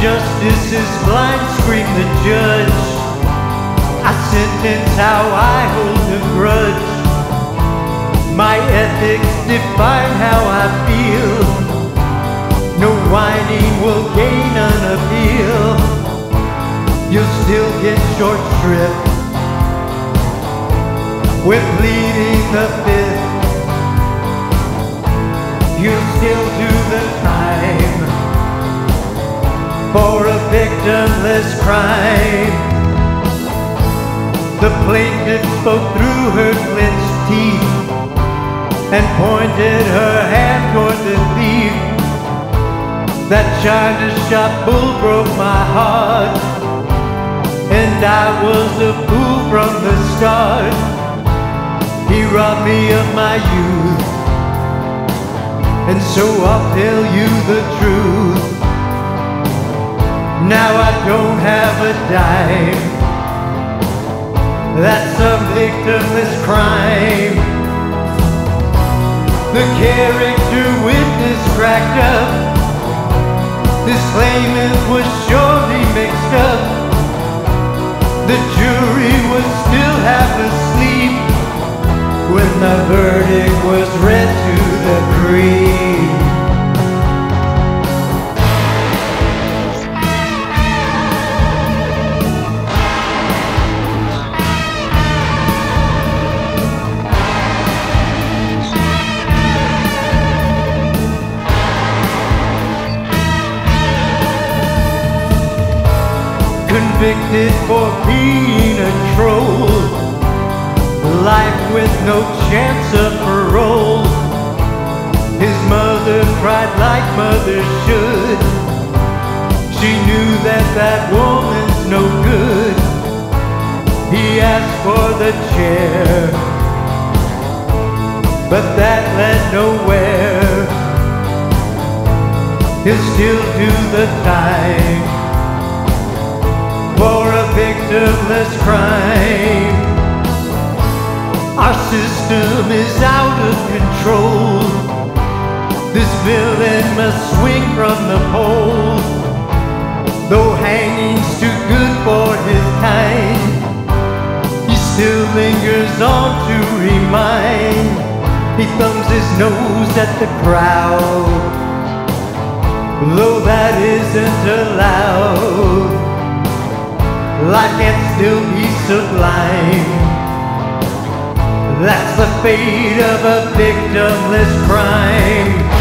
justice is blind, screamed the judge. I sentence how I hold a grudge. My ethics define how I feel. No whining will gain an appeal. You'll still get short shrift with pleading the fifth. You'll still do the time victimless crime. The plaintiff spoke through her clenched teeth and pointed her hand toward the thief. That China shop bull broke my heart, and I was a fool from the start. He robbed me of my youth, and so I'll tell you the truth. Now I don't have a dime. That's a victimless crime. The character witness cracked up. This claimant was surely mixed up. The jury was still half asleep when the verdict was read to the cream. Convicted for being a troll. Life with no chance of parole. His mother cried like mothers should. She knew that that woman's no good. He asked for the chair, but that led nowhere. He'll still do the time victimless crime. Our system is out of control. This villain must swing from the pole. Though hanging's too good for his kind, he still lingers on to remind. He thumbs his nose at the crowd, though that isn't allowed. Life can still be sublime. That's the fate of a victimless crime.